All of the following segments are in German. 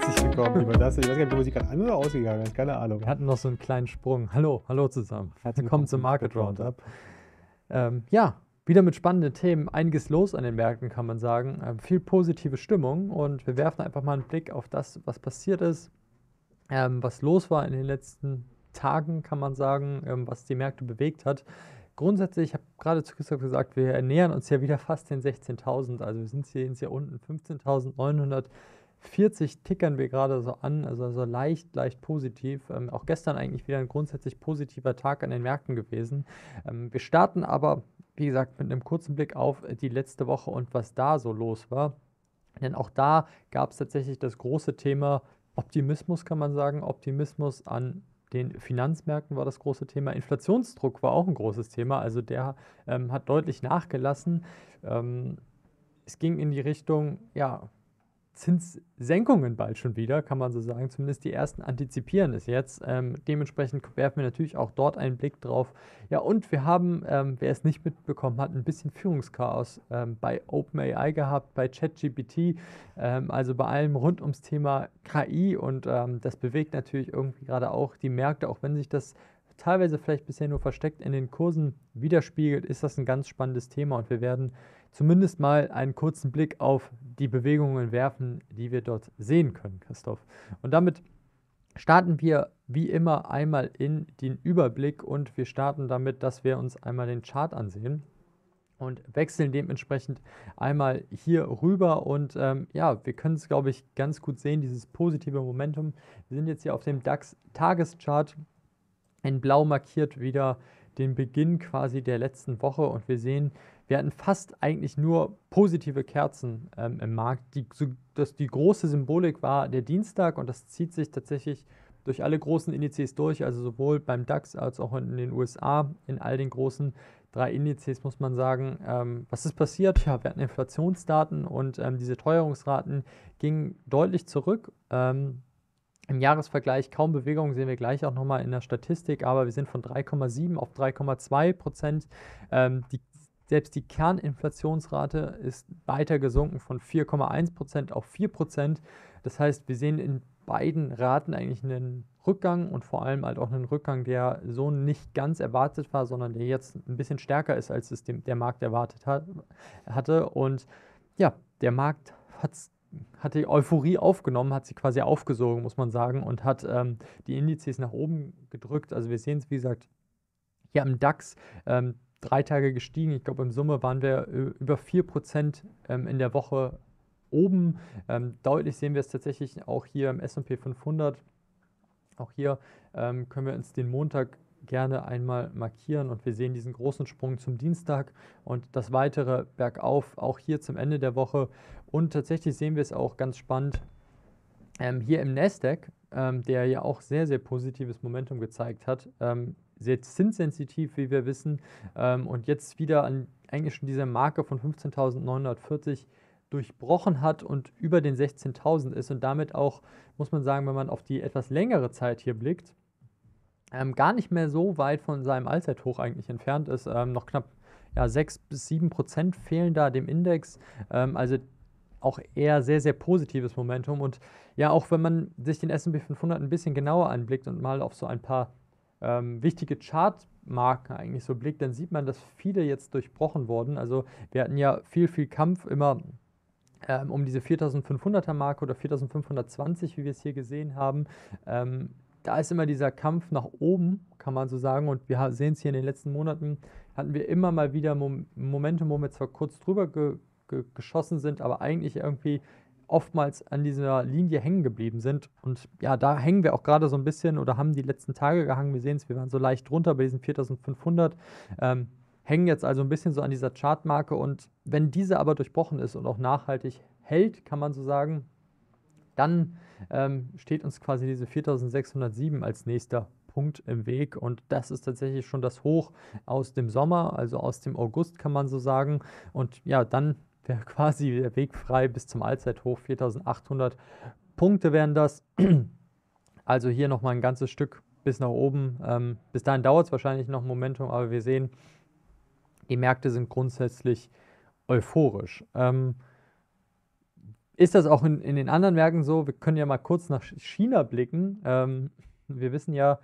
Herzlich willkommen, lieber das. Ich weiß gar nicht, ob die Musik gerade an oder ausgegangen ist, keine Ahnung. Wir hatten noch so einen kleinen Sprung. Hallo, hallo zusammen. Herzlich Willkommen zum Market Roundup. Ähm, ja, wieder mit spannenden Themen. Einiges los an den Märkten, kann man sagen. Ähm, viel positive Stimmung und wir werfen einfach mal einen Blick auf das, was passiert ist, ähm, was los war in den letzten Tagen, kann man sagen, ähm, was die Märkte bewegt hat. Grundsätzlich, ich habe gerade zu Christoph gesagt, wir ernähren uns ja wieder fast den 16.000. Also wir sind hier, sind hier unten 15.900. 40 tickern wir gerade so an, also so leicht, leicht positiv. Ähm, auch gestern eigentlich wieder ein grundsätzlich positiver Tag an den Märkten gewesen. Ähm, wir starten aber, wie gesagt, mit einem kurzen Blick auf die letzte Woche und was da so los war. Denn auch da gab es tatsächlich das große Thema Optimismus, kann man sagen. Optimismus an den Finanzmärkten war das große Thema. Inflationsdruck war auch ein großes Thema. Also der ähm, hat deutlich nachgelassen. Ähm, es ging in die Richtung, ja, Zinssenkungen bald schon wieder, kann man so sagen. Zumindest die ersten antizipieren es jetzt. Ähm, dementsprechend werfen wir natürlich auch dort einen Blick drauf. Ja, und wir haben, ähm, wer es nicht mitbekommen hat, ein bisschen Führungschaos ähm, bei OpenAI gehabt, bei ChatGPT, ähm, also bei allem rund ums Thema KI. Und ähm, das bewegt natürlich irgendwie gerade auch die Märkte, auch wenn sich das teilweise vielleicht bisher nur versteckt in den Kursen widerspiegelt, ist das ein ganz spannendes Thema und wir werden zumindest mal einen kurzen Blick auf die Bewegungen werfen, die wir dort sehen können, Christoph. Und damit starten wir wie immer einmal in den Überblick und wir starten damit, dass wir uns einmal den Chart ansehen und wechseln dementsprechend einmal hier rüber. Und ähm, ja, wir können es, glaube ich, ganz gut sehen, dieses positive Momentum. Wir sind jetzt hier auf dem DAX-Tageschart in blau markiert wieder den Beginn quasi der letzten Woche und wir sehen, wir hatten fast eigentlich nur positive Kerzen ähm, im Markt. Die, so, das, die große Symbolik war der Dienstag und das zieht sich tatsächlich durch alle großen Indizes durch, also sowohl beim DAX als auch in den USA, in all den großen drei Indizes muss man sagen, ähm, was ist passiert? Ja, wir hatten Inflationsdaten und ähm, diese Teuerungsraten gingen deutlich zurück. Ähm, im Jahresvergleich kaum Bewegung, sehen wir gleich auch nochmal in der Statistik, aber wir sind von 3,7 auf 3,2 Prozent. Ähm, die, selbst die Kerninflationsrate ist weiter gesunken von 4,1 Prozent auf 4 Prozent. Das heißt, wir sehen in beiden Raten eigentlich einen Rückgang und vor allem halt auch einen Rückgang, der so nicht ganz erwartet war, sondern der jetzt ein bisschen stärker ist, als es dem, der Markt erwartet hat, hatte. Und ja, der Markt hat es hat die Euphorie aufgenommen, hat sie quasi aufgesogen, muss man sagen, und hat ähm, die Indizes nach oben gedrückt. Also wir sehen es, wie gesagt, hier am DAX ähm, drei Tage gestiegen. Ich glaube, im Summe waren wir über 4% ähm, in der Woche oben. Ähm, deutlich sehen wir es tatsächlich auch hier im SP 500. Auch hier ähm, können wir uns den Montag gerne einmal markieren und wir sehen diesen großen Sprung zum Dienstag und das weitere bergauf auch hier zum Ende der Woche und tatsächlich sehen wir es auch ganz spannend ähm, hier im Nasdaq, ähm, der ja auch sehr, sehr positives Momentum gezeigt hat, ähm, sehr zinssensitiv, wie wir wissen ähm, und jetzt wieder an eigentlich schon dieser Marke von 15.940 durchbrochen hat und über den 16.000 ist und damit auch, muss man sagen, wenn man auf die etwas längere Zeit hier blickt, ähm, gar nicht mehr so weit von seinem Allzeithoch eigentlich entfernt ist. Ähm, noch knapp ja, 6 bis 7 Prozent fehlen da dem Index. Ähm, also auch eher sehr, sehr positives Momentum. Und ja, auch wenn man sich den SP 500 ein bisschen genauer anblickt und mal auf so ein paar ähm, wichtige Chartmarken eigentlich so blickt, dann sieht man, dass viele jetzt durchbrochen wurden. Also wir hatten ja viel, viel Kampf immer ähm, um diese 4500er Marke oder 4520, wie wir es hier gesehen haben. Ähm, da ist immer dieser Kampf nach oben, kann man so sagen. Und wir sehen es hier in den letzten Monaten, hatten wir immer mal wieder Mom Momente, wo wir zwar kurz drüber ge ge geschossen sind, aber eigentlich irgendwie oftmals an dieser Linie hängen geblieben sind. Und ja, da hängen wir auch gerade so ein bisschen oder haben die letzten Tage gehangen. Wir sehen es, wir waren so leicht drunter bei diesen 4500. Ähm, hängen jetzt also ein bisschen so an dieser Chartmarke. Und wenn diese aber durchbrochen ist und auch nachhaltig hält, kann man so sagen, dann ähm, steht uns quasi diese 4607 als nächster Punkt im Weg und das ist tatsächlich schon das Hoch aus dem Sommer, also aus dem August kann man so sagen. Und ja, dann wäre quasi der Weg frei bis zum Allzeithoch 4800 Punkte wären das. Also hier nochmal ein ganzes Stück bis nach oben. Ähm, bis dahin dauert es wahrscheinlich noch ein Momentum, aber wir sehen, die Märkte sind grundsätzlich euphorisch. Ähm, ist das auch in, in den anderen Märkten so? Wir können ja mal kurz nach China blicken. Ähm, wir wissen ja,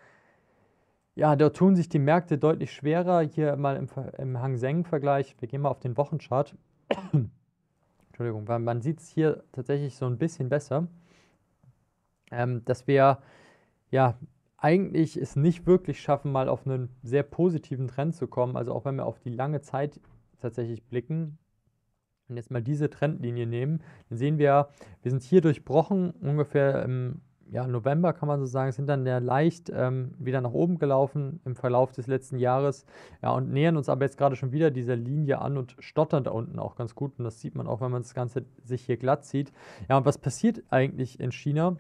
ja, dort tun sich die Märkte deutlich schwerer. Hier mal im, im Hang Seng-Vergleich. Wir gehen mal auf den Wochenchart. Entschuldigung, weil man sieht es hier tatsächlich so ein bisschen besser, ähm, dass wir ja eigentlich es nicht wirklich schaffen, mal auf einen sehr positiven Trend zu kommen. Also auch wenn wir auf die lange Zeit tatsächlich blicken und jetzt mal diese Trendlinie nehmen, dann sehen wir, wir sind hier durchbrochen, ungefähr im ja, November kann man so sagen, sind dann ja leicht ähm, wieder nach oben gelaufen im Verlauf des letzten Jahres. Ja, und nähern uns aber jetzt gerade schon wieder dieser Linie an und stottern da unten auch ganz gut. Und das sieht man auch, wenn man das Ganze sich hier glatt sieht. Ja, und was passiert eigentlich in China?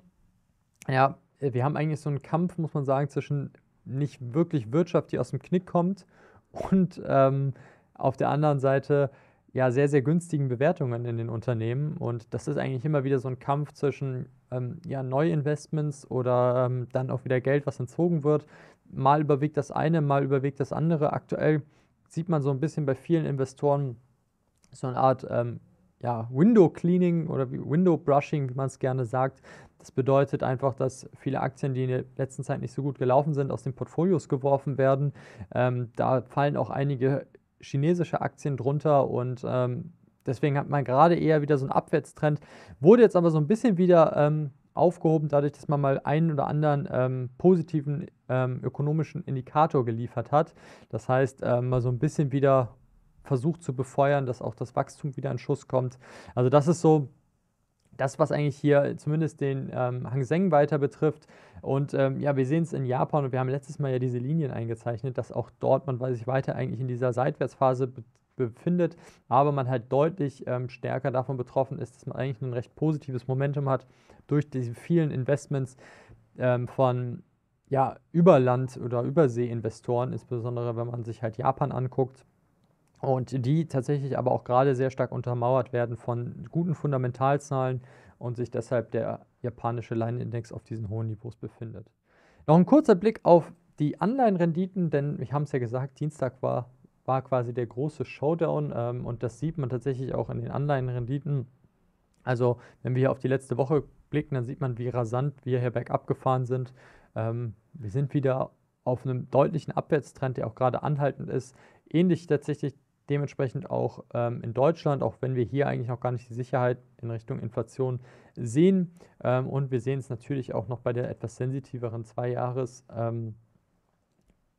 Ja, wir haben eigentlich so einen Kampf, muss man sagen, zwischen nicht wirklich Wirtschaft, die aus dem Knick kommt und ähm, auf der anderen Seite ja sehr, sehr günstigen Bewertungen in den Unternehmen. Und das ist eigentlich immer wieder so ein Kampf zwischen ähm, ja, Neuinvestments oder ähm, dann auch wieder Geld, was entzogen wird. Mal überwiegt das eine, mal überwiegt das andere. Aktuell sieht man so ein bisschen bei vielen Investoren so eine Art ähm, ja, Window Cleaning oder Window Brushing, wie man es gerne sagt. Das bedeutet einfach, dass viele Aktien, die in der letzten Zeit nicht so gut gelaufen sind, aus den Portfolios geworfen werden. Ähm, da fallen auch einige chinesische Aktien drunter und ähm, deswegen hat man gerade eher wieder so einen Abwärtstrend. Wurde jetzt aber so ein bisschen wieder ähm, aufgehoben, dadurch, dass man mal einen oder anderen ähm, positiven ähm, ökonomischen Indikator geliefert hat. Das heißt, ähm, mal so ein bisschen wieder versucht zu befeuern, dass auch das Wachstum wieder in Schuss kommt. Also das ist so das, was eigentlich hier zumindest den ähm, Hang Seng weiter betrifft. Und ähm, ja, wir sehen es in Japan und wir haben letztes Mal ja diese Linien eingezeichnet, dass auch dort man sich weiter eigentlich in dieser Seitwärtsphase be befindet, aber man halt deutlich ähm, stärker davon betroffen ist, dass man eigentlich ein recht positives Momentum hat durch diese vielen Investments ähm, von ja, Überland- oder Überseeinvestoren, insbesondere wenn man sich halt Japan anguckt und die tatsächlich aber auch gerade sehr stark untermauert werden von guten Fundamentalzahlen und sich deshalb der japanische Leinenindex auf diesen hohen Niveaus befindet. Noch ein kurzer Blick auf die Anleihenrenditen, denn wir haben es ja gesagt, Dienstag war, war quasi der große Showdown ähm, und das sieht man tatsächlich auch in den Anleihenrenditen. Also wenn wir auf die letzte Woche blicken, dann sieht man, wie rasant wir hier bergab gefahren sind. Ähm, wir sind wieder auf einem deutlichen Abwärtstrend, der auch gerade anhaltend ist. Ähnlich tatsächlich dementsprechend auch ähm, in Deutschland, auch wenn wir hier eigentlich noch gar nicht die Sicherheit in Richtung Inflation sehen. Ähm, und wir sehen es natürlich auch noch bei der etwas sensitiveren Zwei-Jahres-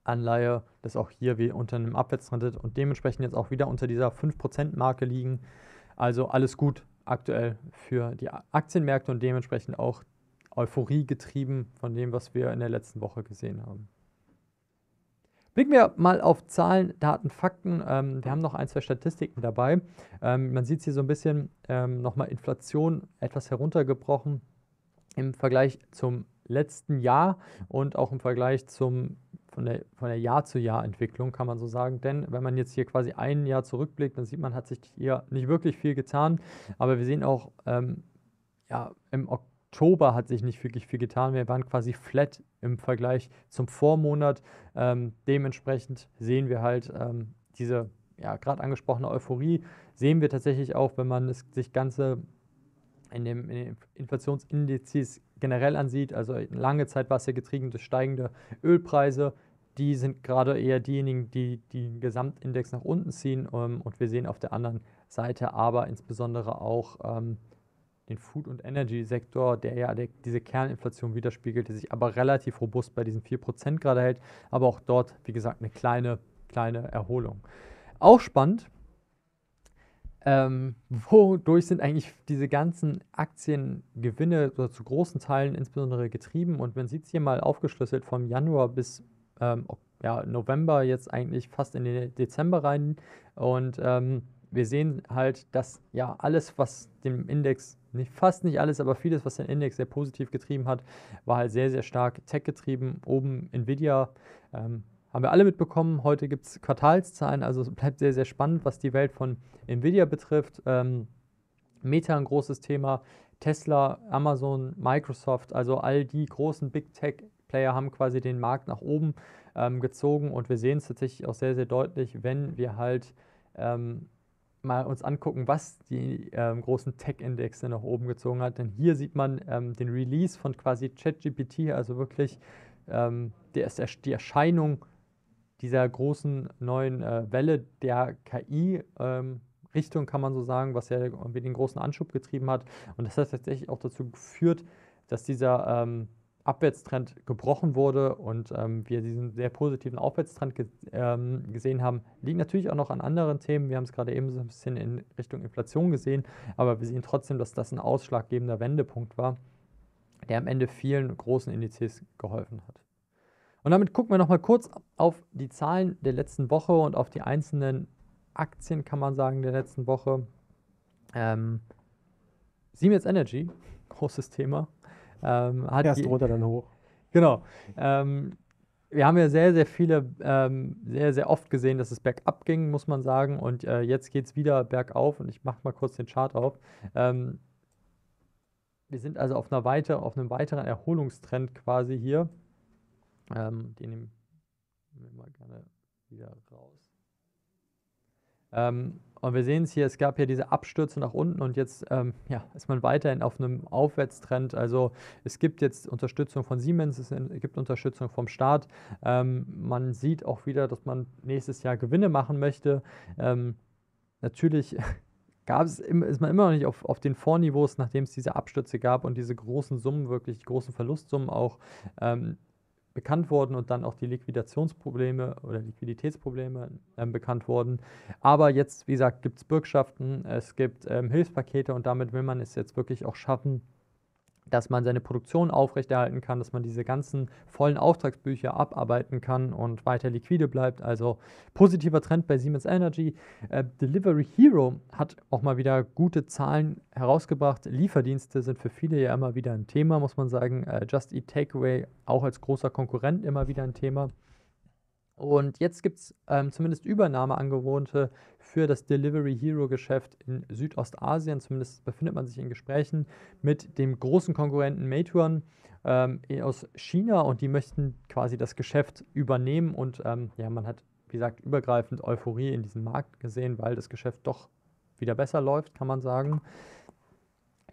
Anleihe, dass auch hier wir unter einem Abwärtstrend und dementsprechend jetzt auch wieder unter dieser 5%-Marke liegen. Also alles gut aktuell für die Aktienmärkte und dementsprechend auch Euphorie getrieben von dem, was wir in der letzten Woche gesehen haben. Blicken wir mal auf Zahlen, Daten, Fakten. Ähm, wir haben noch ein, zwei Statistiken dabei. Ähm, man sieht hier so ein bisschen ähm, nochmal Inflation etwas heruntergebrochen im Vergleich zum letzten Jahr und auch im Vergleich zum, von der, von der Jahr-zu-Jahr-Entwicklung, kann man so sagen. Denn wenn man jetzt hier quasi ein Jahr zurückblickt, dann sieht man, hat sich hier nicht wirklich viel getan. Aber wir sehen auch ähm, ja, im Oktober, hat sich nicht wirklich viel getan. Wir waren quasi flat im Vergleich zum Vormonat. Ähm, dementsprechend sehen wir halt ähm, diese ja, gerade angesprochene Euphorie, sehen wir tatsächlich auch, wenn man es sich Ganze in, dem, in den Inflationsindizes generell ansieht. Also lange Zeit war es ja getrieben durch steigende Ölpreise. Die sind gerade eher diejenigen, die den Gesamtindex nach unten ziehen. Ähm, und wir sehen auf der anderen Seite aber insbesondere auch ähm, den Food- und Energy-Sektor, der ja der, diese Kerninflation widerspiegelt, die sich aber relativ robust bei diesen 4% gerade hält, aber auch dort, wie gesagt, eine kleine, kleine Erholung. Auch spannend, ähm, wodurch sind eigentlich diese ganzen Aktiengewinne zu großen Teilen insbesondere getrieben und man sieht es hier mal aufgeschlüsselt vom Januar bis ähm, ja, November jetzt eigentlich fast in den Dezember rein und ähm, wir sehen halt, dass ja alles, was dem Index, nicht fast nicht alles, aber vieles, was den Index sehr positiv getrieben hat, war halt sehr, sehr stark Tech getrieben. Oben Nvidia ähm, haben wir alle mitbekommen. Heute gibt es Quartalszahlen, also es bleibt sehr, sehr spannend, was die Welt von Nvidia betrifft. Ähm, Meta ein großes Thema, Tesla, Amazon, Microsoft, also all die großen Big Tech Player haben quasi den Markt nach oben ähm, gezogen und wir sehen es tatsächlich auch sehr, sehr deutlich, wenn wir halt ähm, mal uns angucken, was die ähm, großen Tech-Indexe nach oben gezogen hat. Denn hier sieht man ähm, den Release von quasi ChatGPT, also wirklich ähm, der, die Erscheinung dieser großen neuen äh, Welle der KI. Ähm, Richtung kann man so sagen, was ja den großen Anschub getrieben hat. Und das hat tatsächlich auch dazu geführt, dass dieser ähm, Abwärtstrend gebrochen wurde und ähm, wir diesen sehr positiven Aufwärtstrend ge ähm, gesehen haben, liegt natürlich auch noch an anderen Themen. Wir haben es gerade eben so ein bisschen in Richtung Inflation gesehen, aber wir sehen trotzdem, dass das ein ausschlaggebender Wendepunkt war, der am Ende vielen großen Indizes geholfen hat. Und damit gucken wir nochmal kurz auf die Zahlen der letzten Woche und auf die einzelnen Aktien, kann man sagen, der letzten Woche. Ähm, Siemens Energy, großes Thema, ähm, Erst runter, dann hoch. Genau. Ähm, wir haben ja sehr, sehr viele, ähm, sehr, sehr oft gesehen, dass es bergab ging, muss man sagen. Und äh, jetzt geht es wieder bergauf. Und ich mache mal kurz den Chart auf. Ähm, wir sind also auf, einer weiter, auf einem weiteren Erholungstrend quasi hier. Ähm, den nehmen wir mal gerne wieder raus. Ähm, und wir sehen es hier, es gab hier diese Abstürze nach unten und jetzt ähm, ja, ist man weiterhin auf einem Aufwärtstrend. Also es gibt jetzt Unterstützung von Siemens, es gibt Unterstützung vom Staat. Ähm, man sieht auch wieder, dass man nächstes Jahr Gewinne machen möchte. Ähm, natürlich gab es, ist man immer noch nicht auf, auf den Vorniveaus, nachdem es diese Abstürze gab und diese großen Summen, wirklich großen Verlustsummen auch. Ähm, bekannt worden und dann auch die Liquidationsprobleme oder Liquiditätsprobleme ähm, bekannt worden. Aber jetzt, wie gesagt, gibt es Bürgschaften, es gibt ähm, Hilfspakete und damit will man es jetzt wirklich auch schaffen, dass man seine Produktion aufrechterhalten kann, dass man diese ganzen vollen Auftragsbücher abarbeiten kann und weiter liquide bleibt. Also positiver Trend bei Siemens Energy. Äh, Delivery Hero hat auch mal wieder gute Zahlen herausgebracht. Lieferdienste sind für viele ja immer wieder ein Thema, muss man sagen. Äh, Just Eat Takeaway auch als großer Konkurrent immer wieder ein Thema. Und jetzt gibt es ähm, zumindest Übernahmeangebote für das Delivery Hero Geschäft in Südostasien. Zumindest befindet man sich in Gesprächen mit dem großen Konkurrenten Meituan ähm, aus China und die möchten quasi das Geschäft übernehmen. Und ähm, ja, man hat, wie gesagt, übergreifend Euphorie in diesem Markt gesehen, weil das Geschäft doch wieder besser läuft, kann man sagen.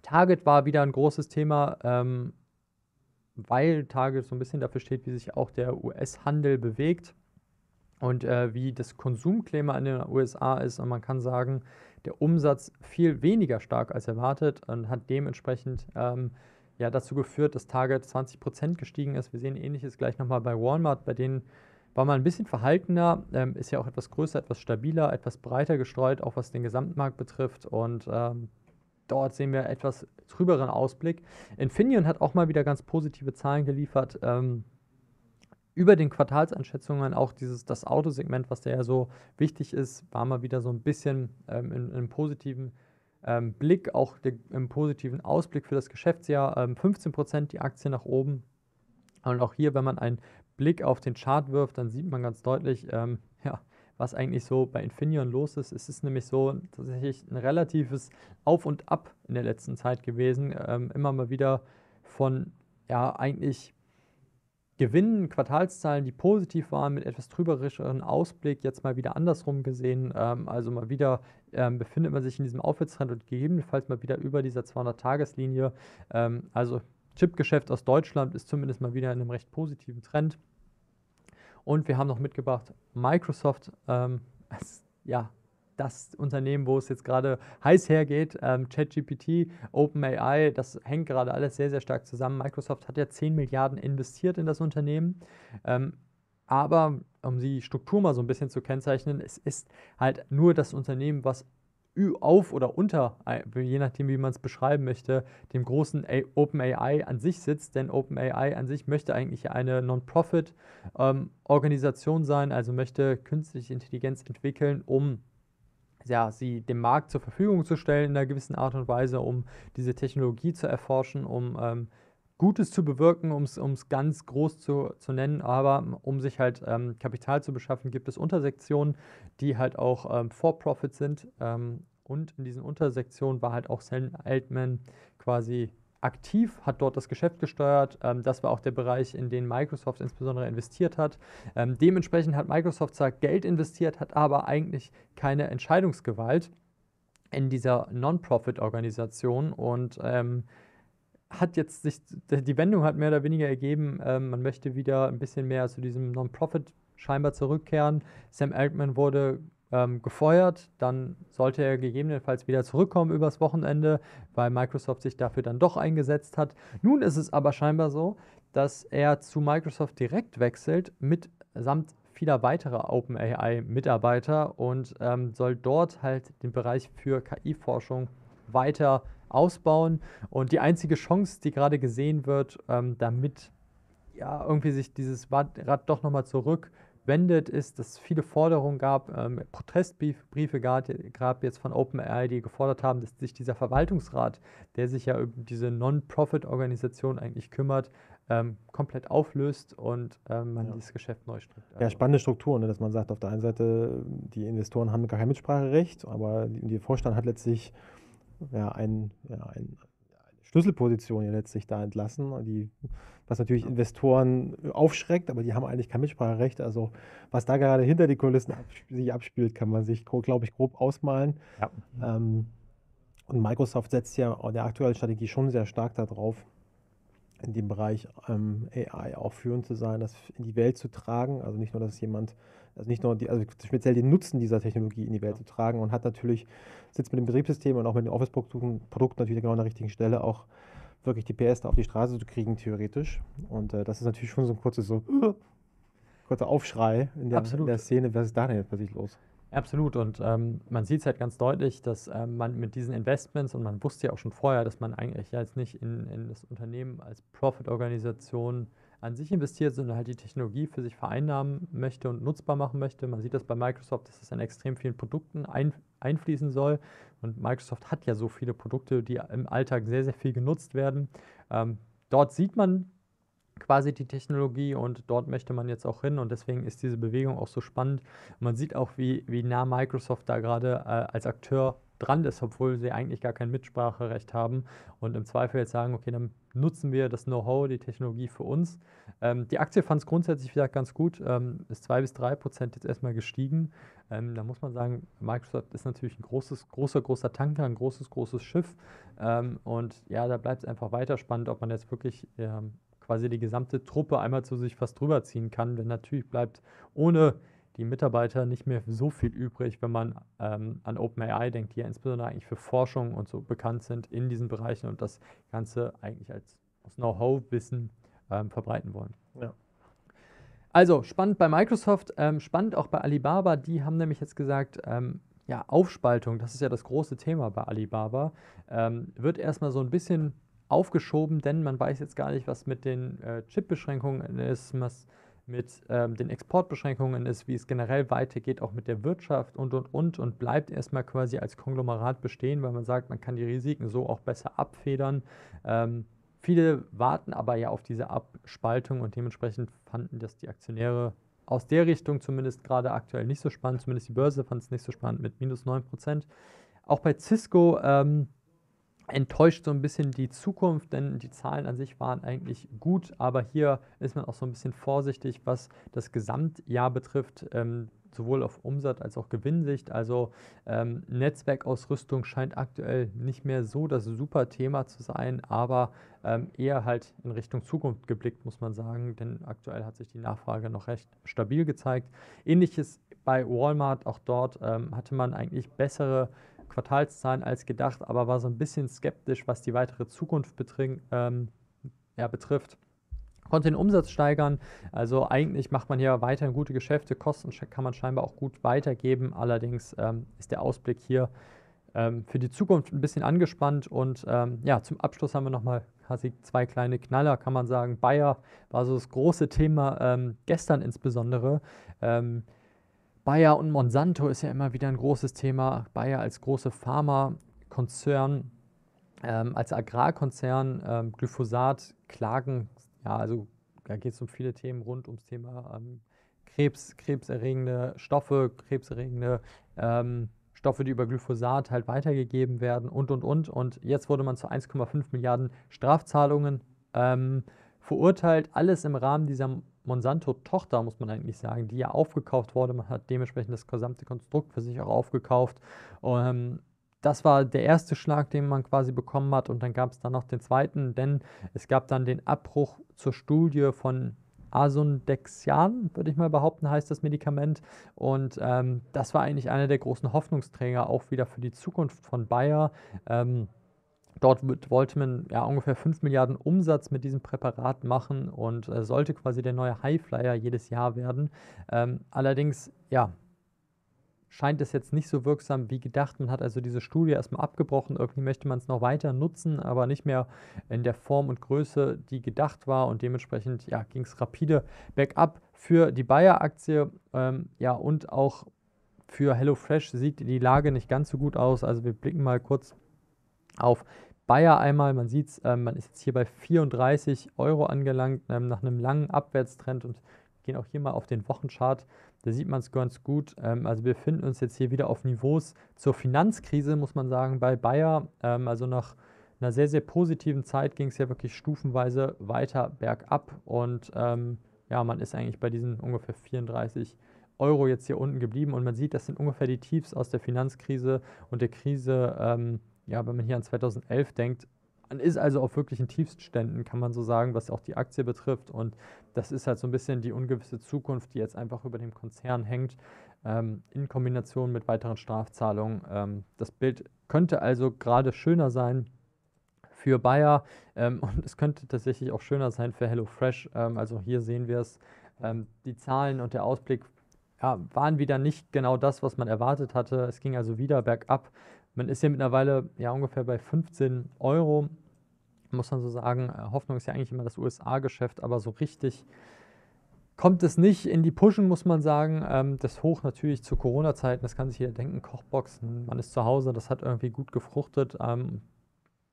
Target war wieder ein großes Thema ähm, weil Target so ein bisschen dafür steht, wie sich auch der US-Handel bewegt und äh, wie das Konsumklima in den USA ist. Und man kann sagen, der Umsatz viel weniger stark als erwartet und hat dementsprechend ähm, ja, dazu geführt, dass Target 20% gestiegen ist. Wir sehen ähnliches gleich nochmal bei Walmart, bei denen war man ein bisschen verhaltener, ähm, ist ja auch etwas größer, etwas stabiler, etwas breiter gestreut, auch was den Gesamtmarkt betrifft. Und ähm, dort sehen wir etwas trüberen Ausblick. Infineon hat auch mal wieder ganz positive Zahlen geliefert. Ähm, über den Quartalsanschätzungen auch dieses, das Autosegment, was da ja so wichtig ist, war mal wieder so ein bisschen ähm, in, in einem positiven ähm, Blick, auch der, im positiven Ausblick für das Geschäftsjahr. Ähm, 15 Prozent die Aktie nach oben. Und auch hier, wenn man einen Blick auf den Chart wirft, dann sieht man ganz deutlich, ähm, ja, was eigentlich so bei Infineon los ist. Es ist nämlich so tatsächlich ein relatives Auf und Ab in der letzten Zeit gewesen. Ähm, immer mal wieder von ja, eigentlich Gewinnen, Quartalszahlen, die positiv waren, mit etwas trügerischeren Ausblick, jetzt mal wieder andersrum gesehen. Ähm, also mal wieder ähm, befindet man sich in diesem Aufwärtstrend und gegebenenfalls mal wieder über dieser 200-Tageslinie. Ähm, also Chipgeschäft aus Deutschland ist zumindest mal wieder in einem recht positiven Trend. Und wir haben noch mitgebracht Microsoft. Ähm, ja, das Unternehmen, wo es jetzt gerade heiß hergeht, ähm, ChatGPT, OpenAI, das hängt gerade alles sehr, sehr stark zusammen. Microsoft hat ja 10 Milliarden investiert in das Unternehmen. Ähm, aber um die Struktur mal so ein bisschen zu kennzeichnen, es ist halt nur das Unternehmen, was auf oder unter, je nachdem, wie man es beschreiben möchte, dem großen OpenAI an sich sitzt. Denn OpenAI an sich möchte eigentlich eine Non-Profit-Organisation ähm, sein, also möchte künstliche Intelligenz entwickeln, um ja, sie dem Markt zur Verfügung zu stellen in einer gewissen Art und Weise, um diese Technologie zu erforschen, um ähm, Gutes zu bewirken, um es ganz groß zu, zu nennen, aber um sich halt ähm, Kapital zu beschaffen, gibt es Untersektionen, die halt auch ähm, For-Profit sind. Ähm, und in diesen Untersektionen war halt auch Sam Altman quasi aktiv, hat dort das Geschäft gesteuert. Ähm, das war auch der Bereich, in den Microsoft insbesondere investiert hat. Ähm, dementsprechend hat Microsoft zwar Geld investiert, hat aber eigentlich keine Entscheidungsgewalt. in dieser Non-Profit-Organisation und ähm, hat jetzt sich, die Wendung hat mehr oder weniger ergeben, ähm, man möchte wieder ein bisschen mehr zu diesem Non-Profit scheinbar zurückkehren. Sam Altman wurde ähm, gefeuert, dann sollte er gegebenenfalls wieder zurückkommen übers Wochenende, weil Microsoft sich dafür dann doch eingesetzt hat. Nun ist es aber scheinbar so, dass er zu Microsoft direkt wechselt, mitsamt vieler weiterer OpenAI-Mitarbeiter und ähm, soll dort halt den Bereich für KI-Forschung weiter ausbauen. Und die einzige Chance, die gerade gesehen wird, ähm, damit ja irgendwie sich dieses Rad doch nochmal zurückwendet, ist, dass es viele Forderungen gab, ähm, Protestbriefe gab, jetzt von OpenAI, die gefordert haben, dass sich dieser Verwaltungsrat, der sich ja um diese Non-Profit-Organisation eigentlich kümmert, ähm, komplett auflöst und ähm, man ja. dieses Geschäft neu strickt. Also ja, spannende Strukturen, ne, dass man sagt, auf der einen Seite, die Investoren haben gar kein Mitspracherecht, aber der Vorstand hat letztlich ja, ein, ja, ein, Schlüsselposition ja letztlich da entlassen, die, was natürlich Investoren aufschreckt, aber die haben eigentlich kein Mitspracherecht. Also was da gerade hinter die Kulissen ab, sich abspielt, kann man sich, glaube ich, grob ausmalen. Ja. Ähm, und Microsoft setzt ja in der aktuellen Strategie schon sehr stark darauf, in dem Bereich ähm, AI auch führend zu sein, das in die Welt zu tragen. Also nicht nur, dass jemand, also nicht nur die, also speziell den Nutzen dieser Technologie in die Welt zu tragen und hat natürlich, sitzt mit dem Betriebssystem und auch mit den Office-Produkten Produkten natürlich genau an der richtigen Stelle auch wirklich die PS da auf die Straße zu kriegen, theoretisch. Und äh, das ist natürlich schon so ein kurzes so, kurzer Aufschrei in der, in der Szene. Was ist da denn jetzt plötzlich los? Absolut. Und ähm, man sieht es halt ganz deutlich, dass ähm, man mit diesen Investments, und man wusste ja auch schon vorher, dass man eigentlich jetzt nicht in, in das Unternehmen als Profit-Organisation an sich investiert, sondern halt die Technologie für sich vereinnahmen möchte und nutzbar machen möchte. Man sieht das bei Microsoft, dass es in extrem vielen Produkten ein, einfließen soll. Und Microsoft hat ja so viele Produkte, die im Alltag sehr, sehr viel genutzt werden. Ähm, dort sieht man quasi die Technologie und dort möchte man jetzt auch hin und deswegen ist diese Bewegung auch so spannend. man sieht auch, wie, wie nah Microsoft da gerade äh, als Akteur dran ist, obwohl sie eigentlich gar kein Mitspracherecht haben und im Zweifel jetzt sagen, okay, dann nutzen wir das Know-how, die Technologie für uns. Ähm, die Aktie fand es grundsätzlich wieder ganz gut, ähm, ist 2 bis 3 Prozent jetzt erstmal gestiegen. Ähm, da muss man sagen, Microsoft ist natürlich ein großes, großer, großer Tanker, ein großes, großes Schiff ähm, und ja, da bleibt es einfach weiter spannend, ob man jetzt wirklich ähm, quasi die gesamte Truppe einmal zu sich fast drüber ziehen kann. Denn natürlich bleibt ohne die Mitarbeiter nicht mehr so viel übrig, wenn man ähm, an OpenAI denkt, die ja insbesondere eigentlich für Forschung und so bekannt sind in diesen Bereichen und das Ganze eigentlich als, Know-how-Wissen ähm, verbreiten wollen. Ja. Also spannend bei Microsoft, ähm, spannend auch bei Alibaba. Die haben nämlich jetzt gesagt, ähm, ja, Aufspaltung, das ist ja das große Thema bei Alibaba, ähm, wird erstmal so ein bisschen aufgeschoben, denn man weiß jetzt gar nicht, was mit den äh, Chip-Beschränkungen ist, was mit ähm, den Exportbeschränkungen ist, wie es generell weitergeht, auch mit der Wirtschaft und, und, und, und bleibt erstmal quasi als Konglomerat bestehen, weil man sagt, man kann die Risiken so auch besser abfedern. Ähm, viele warten aber ja auf diese Abspaltung und dementsprechend fanden das die Aktionäre aus der Richtung zumindest gerade aktuell nicht so spannend, zumindest die Börse fand es nicht so spannend mit minus 9%. Auch bei Cisco ähm, enttäuscht so ein bisschen die Zukunft, denn die Zahlen an sich waren eigentlich gut, aber hier ist man auch so ein bisschen vorsichtig, was das Gesamtjahr betrifft, ähm, sowohl auf Umsatz als auch Gewinnsicht. Also ähm, Netzwerkausrüstung scheint aktuell nicht mehr so das super Thema zu sein, aber ähm, eher halt in Richtung Zukunft geblickt, muss man sagen, denn aktuell hat sich die Nachfrage noch recht stabil gezeigt. Ähnliches bei Walmart, auch dort ähm, hatte man eigentlich bessere Quartalszahlen als gedacht, aber war so ein bisschen skeptisch, was die weitere Zukunft ähm, ja, betrifft. Konnte den Umsatz steigern, also eigentlich macht man hier weiterhin gute Geschäfte, Kosten kann man scheinbar auch gut weitergeben, allerdings ähm, ist der Ausblick hier ähm, für die Zukunft ein bisschen angespannt und ähm, ja, zum Abschluss haben wir nochmal quasi zwei kleine Knaller, kann man sagen. Bayer war so das große Thema, ähm, gestern insbesondere. Ähm, Bayer und Monsanto ist ja immer wieder ein großes Thema. Bayer als große Pharmakonzern, ähm, als Agrarkonzern, ähm, Glyphosat, Klagen, ja, also da geht es um viele Themen rund ums Thema ähm, Krebs, krebserregende Stoffe, krebserregende ähm, Stoffe, die über Glyphosat halt weitergegeben werden und, und, und. Und jetzt wurde man zu 1,5 Milliarden Strafzahlungen ähm, verurteilt, alles im Rahmen dieser Monsanto-Tochter, muss man eigentlich sagen, die ja aufgekauft wurde. Man hat dementsprechend das gesamte Konstrukt für sich auch aufgekauft. Ähm, das war der erste Schlag, den man quasi bekommen hat und dann gab es dann noch den zweiten, denn es gab dann den Abbruch zur Studie von Asundexian, würde ich mal behaupten, heißt das Medikament. Und ähm, das war eigentlich einer der großen Hoffnungsträger auch wieder für die Zukunft von Bayer. Ähm, Dort wollte man ja ungefähr 5 Milliarden Umsatz mit diesem Präparat machen und äh, sollte quasi der neue Highflyer jedes Jahr werden. Ähm, allerdings, ja, scheint es jetzt nicht so wirksam wie gedacht. Man hat also diese Studie erstmal abgebrochen. Irgendwie möchte man es noch weiter nutzen, aber nicht mehr in der Form und Größe, die gedacht war. Und dementsprechend ja, ging es rapide bergab für die Bayer-Aktie. Ähm, ja, und auch für HelloFresh sieht die Lage nicht ganz so gut aus. Also wir blicken mal kurz auf Bayer einmal. Man sieht es, ähm, man ist jetzt hier bei 34 Euro angelangt, ähm, nach einem langen Abwärtstrend und gehen auch hier mal auf den Wochenchart. Da sieht man es ganz gut. Ähm, also wir befinden uns jetzt hier wieder auf Niveaus zur Finanzkrise, muss man sagen, bei Bayer. Ähm, also nach einer sehr, sehr positiven Zeit ging es ja wirklich stufenweise weiter bergab. Und ähm, ja, man ist eigentlich bei diesen ungefähr 34 Euro jetzt hier unten geblieben. Und man sieht, das sind ungefähr die Tiefs aus der Finanzkrise und der Krise, ähm, ja, wenn man hier an 2011 denkt, man ist also auf wirklichen Tiefstständen, kann man so sagen, was auch die Aktie betrifft. Und das ist halt so ein bisschen die ungewisse Zukunft, die jetzt einfach über dem Konzern hängt, ähm, in Kombination mit weiteren Strafzahlungen. Ähm, das Bild könnte also gerade schöner sein für Bayer ähm, und es könnte tatsächlich auch schöner sein für HelloFresh. Ähm, also hier sehen wir es. Ähm, die Zahlen und der Ausblick ja, waren wieder nicht genau das, was man erwartet hatte. Es ging also wieder bergab. Man ist hier mittlerweile ja ungefähr bei 15 Euro, muss man so sagen. Äh, Hoffnung ist ja eigentlich immer das USA-Geschäft, aber so richtig kommt es nicht in die Pushen, muss man sagen. Ähm, das Hoch natürlich zu Corona-Zeiten, das kann sich jeder denken, Kochboxen, man ist zu Hause, das hat irgendwie gut gefruchtet. Ähm,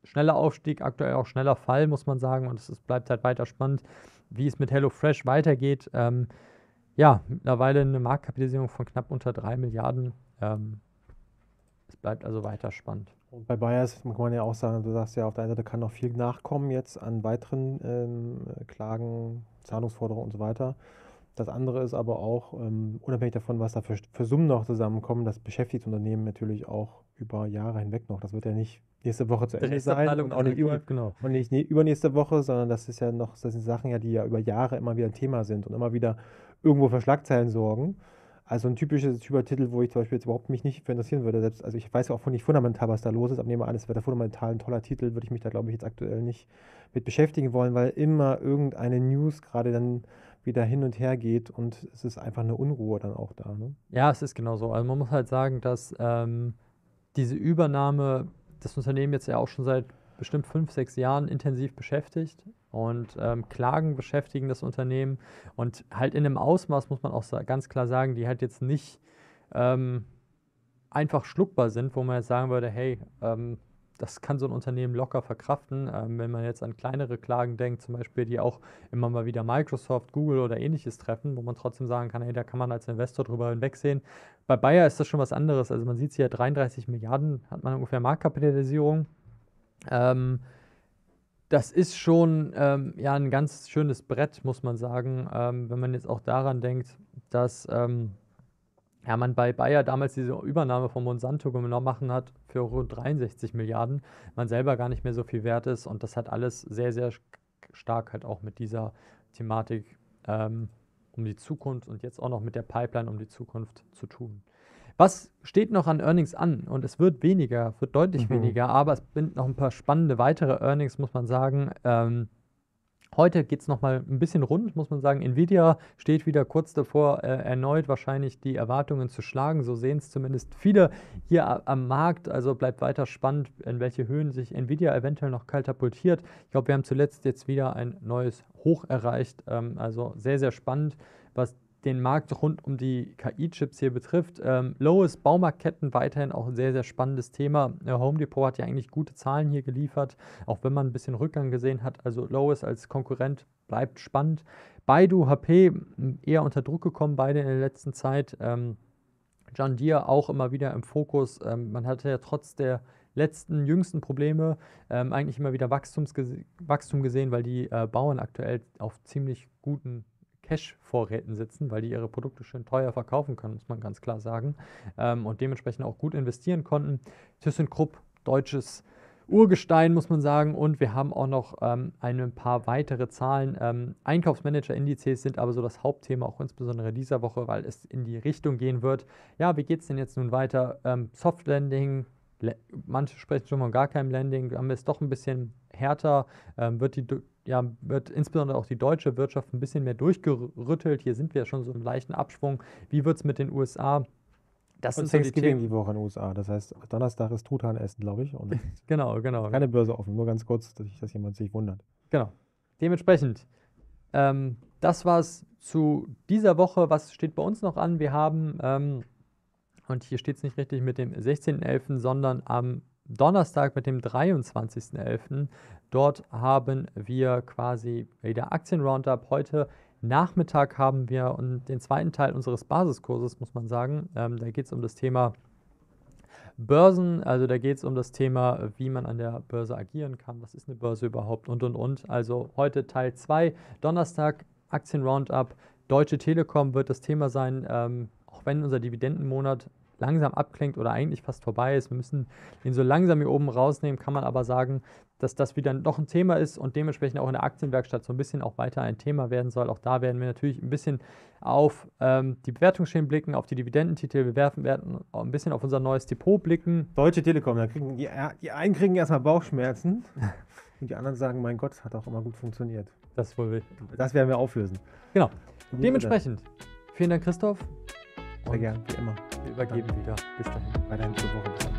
schneller Aufstieg, aktuell auch schneller Fall, muss man sagen. Und es, es bleibt halt weiter spannend, wie es mit HelloFresh weitergeht. Ähm, ja, mittlerweile eine Marktkapitalisierung von knapp unter 3 Milliarden. Ähm, es bleibt also weiter spannend. Und bei Bayers kann man ja auch sagen, du sagst ja, auf der einen Seite kann noch viel nachkommen jetzt an weiteren ähm, Klagen, Zahlungsforderungen und so weiter. Das andere ist aber auch, ähm, unabhängig davon, was da für, für Summen noch zusammenkommen, das beschäftigt Unternehmen natürlich auch über Jahre hinweg noch. Das wird ja nicht nächste Woche zu Ende sein und auch nicht, über, genau. und nicht übernächste Woche, sondern das ist ja noch, das sind Sachen ja, die ja über Jahre immer wieder ein Thema sind und immer wieder irgendwo für Schlagzeilen sorgen. Also ein typisches Übertitel, wo ich zum Beispiel jetzt überhaupt mich nicht für interessieren würde. Selbst, also ich weiß ja auch nicht fundamental, was da los ist, aber nehme an, es wäre fundamental ein toller Titel, würde ich mich da, glaube ich, jetzt aktuell nicht mit beschäftigen wollen, weil immer irgendeine News gerade dann wieder hin und her geht und es ist einfach eine Unruhe dann auch da. Ne? Ja, es ist genau so. Also man muss halt sagen, dass ähm, diese Übernahme das Unternehmen jetzt ja auch schon seit bestimmt fünf, sechs Jahren intensiv beschäftigt und ähm, Klagen beschäftigen das Unternehmen und halt in einem Ausmaß, muss man auch ganz klar sagen, die halt jetzt nicht ähm, einfach schluckbar sind, wo man jetzt sagen würde, hey, ähm, das kann so ein Unternehmen locker verkraften. Ähm, wenn man jetzt an kleinere Klagen denkt, zum Beispiel, die auch immer mal wieder Microsoft, Google oder ähnliches treffen, wo man trotzdem sagen kann, hey, da kann man als Investor drüber hinwegsehen. Bei Bayer ist das schon was anderes. Also man sieht hier 33 Milliarden, hat man ungefähr Marktkapitalisierung. Ähm, das ist schon ähm, ja, ein ganz schönes Brett, muss man sagen, ähm, wenn man jetzt auch daran denkt, dass ähm, ja, man bei Bayer damals diese Übernahme von Monsanto genommen hat für rund 63 Milliarden, man selber gar nicht mehr so viel wert ist und das hat alles sehr, sehr stark halt auch mit dieser Thematik ähm, um die Zukunft und jetzt auch noch mit der Pipeline um die Zukunft zu tun. Was steht noch an Earnings an? Und es wird weniger, wird deutlich mhm. weniger, aber es sind noch ein paar spannende weitere Earnings, muss man sagen. Ähm, heute geht es nochmal ein bisschen rund, muss man sagen. Nvidia steht wieder kurz davor, äh, erneut wahrscheinlich die Erwartungen zu schlagen. So sehen es zumindest viele hier am Markt. Also bleibt weiter spannend, in welche Höhen sich Nvidia eventuell noch katapultiert. Ich glaube, wir haben zuletzt jetzt wieder ein neues Hoch erreicht. Ähm, also sehr, sehr spannend, was den Markt rund um die KI-Chips hier betrifft. Ähm, Lois Baumarktketten weiterhin auch ein sehr, sehr spannendes Thema. Äh, Home Depot hat ja eigentlich gute Zahlen hier geliefert, auch wenn man ein bisschen Rückgang gesehen hat. Also Lois als Konkurrent bleibt spannend. Baidu, HP eher unter Druck gekommen, beide in der letzten Zeit. Ähm, John Deere auch immer wieder im Fokus. Ähm, man hatte ja trotz der letzten, jüngsten Probleme ähm, eigentlich immer wieder Wachstum gesehen, weil die äh, Bauern aktuell auf ziemlich guten Cash-Vorräten sitzen, weil die ihre Produkte schön teuer verkaufen können, muss man ganz klar sagen. Ähm, und dementsprechend auch gut investieren konnten. ThyssenKrupp, deutsches Urgestein, muss man sagen. Und wir haben auch noch ähm, ein paar weitere Zahlen. Ähm, Einkaufsmanager-Indizes sind aber so das Hauptthema, auch insbesondere dieser Woche, weil es in die Richtung gehen wird. Ja, wie geht es denn jetzt nun weiter? Ähm, Soft Landing, manche sprechen schon von gar keinem Landing, haben wir es doch ein bisschen härter, ähm, wird, die, ja, wird insbesondere auch die deutsche Wirtschaft ein bisschen mehr durchgerüttelt. Hier sind wir schon so im leichten Abschwung. Wie wird es mit den USA? Das und sind Thanksgiving so die, die Woche in den USA. Das heißt, Donnerstag ist Truthahn essen, glaube ich. Genau, genau. Keine Börse offen. Nur ganz kurz, dass, ich, dass jemand sich wundert. Genau. Dementsprechend, ähm, das war es zu dieser Woche. Was steht bei uns noch an? Wir haben, ähm, und hier steht es nicht richtig mit dem 16.11., sondern am Donnerstag mit dem 23.11. Dort haben wir quasi wieder Aktien-Roundup. Heute Nachmittag haben wir den zweiten Teil unseres Basiskurses, muss man sagen. Ähm, da geht es um das Thema Börsen, also da geht es um das Thema, wie man an der Börse agieren kann, was ist eine Börse überhaupt und und und. Also heute Teil 2, Donnerstag Aktien Roundup. Deutsche Telekom wird das Thema sein, ähm, auch wenn unser Dividendenmonat langsam abklingt oder eigentlich fast vorbei ist. Wir müssen ihn so langsam hier oben rausnehmen, kann man aber sagen, dass das wieder noch ein Thema ist und dementsprechend auch in der Aktienwerkstatt so ein bisschen auch weiter ein Thema werden soll. Auch da werden wir natürlich ein bisschen auf ähm, die Bewertungsschäden blicken, auf die Dividendentitel. Wir werfen, werden ein bisschen auf unser neues Depot blicken. Deutsche Telekom, da kriegen die, die einen kriegen erstmal Bauchschmerzen und die anderen sagen, mein Gott, hat auch immer gut funktioniert. Das wohl. Das werden wir auflösen. Genau. Dementsprechend, vielen Dank, Christoph. Sehr gern, wie immer. Wir übergeben wieder. Bis dahin. Weiterhin zur Woche.